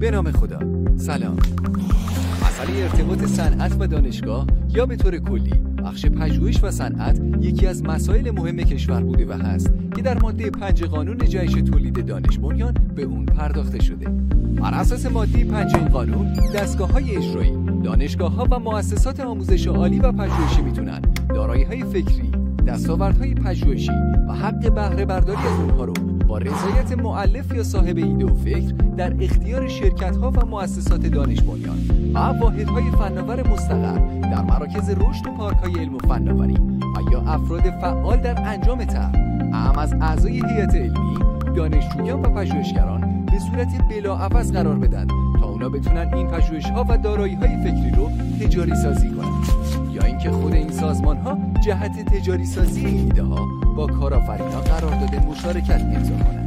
به نام خدا. سلام. مسئله ارتباط صنعت و دانشگاه یا به طور کلی بخش پژوهش و صنعت یکی از مسائل مهم کشور بوده و هست که در ماده پنج قانون جهش تولید دانش بنیان به اون پرداخته شده. بر اساس ماده پنج این قانون دستگاه های اجرایی دانشگاه ها و مؤسسات آموزش عالی و پژوهشی می‌تونن دارایی های فکری دستاوردهای پژوهشی و حق بهره برداری از اونها رو با رضایت معلف یا صاحب ایده و فکر در اختیار شرکت ها و مؤسسات دانش بنیان. و واحدهای فناور مستقر در مراکز رشد و پارک های علم و فناوری و یا افراد فعال در انجام طرح. اهم از اعضای هیئت علمی دانشجویان و پژوهشگران به صورت بلاعوض قرار بدن تا اونا بتونن این پژوهش ها و دارایی های فکری رو تجاری سازی کنند یا اینکه سازمان ها جهت تجاری سازی ایده ها با کارآفرینا قرارداد مشارکت امضا کنند.